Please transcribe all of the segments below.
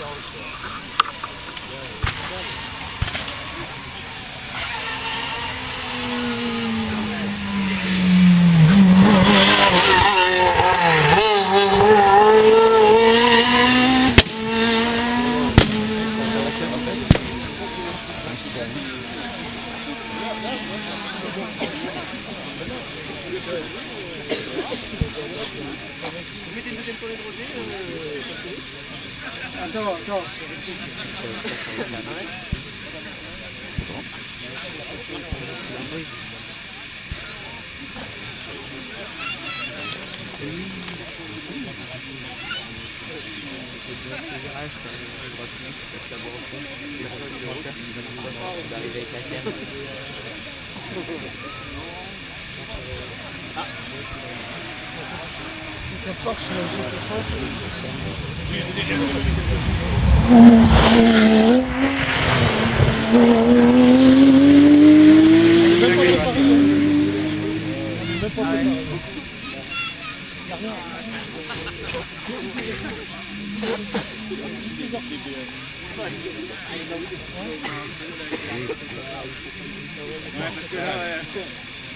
Yeah. Attends, attends. C'est un Porsche, parce que là,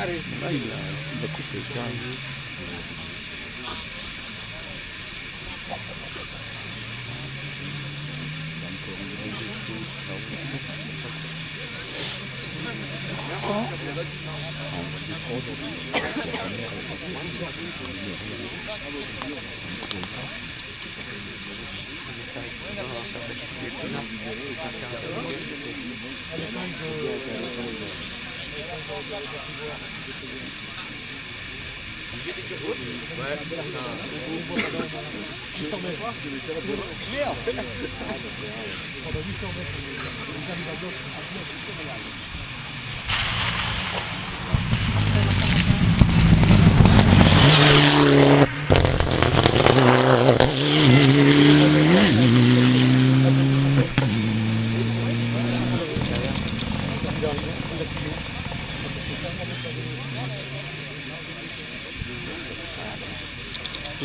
Are, vai là, da cupă, da. Jusqu'à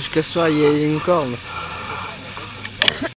que é aí, aí em calma.